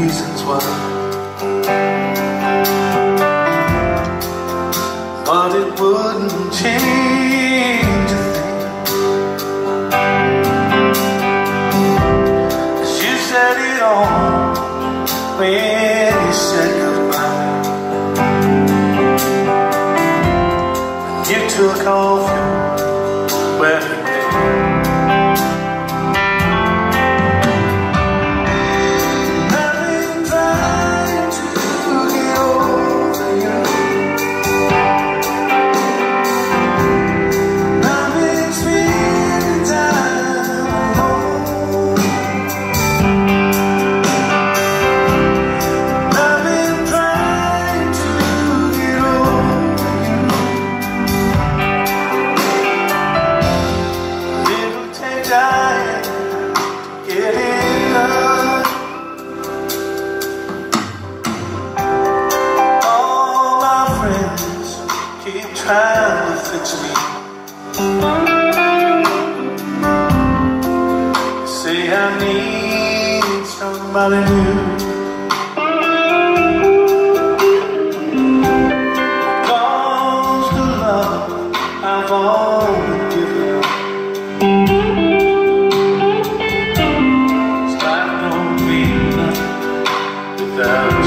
reasons why. But it wouldn't change a you said it all when you said goodbye. You took off To get. All my friends keep trying to fix me. Say I need somebody new. Nothing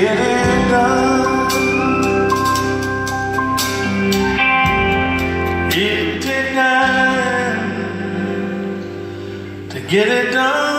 get it done. It'll take time to get it done.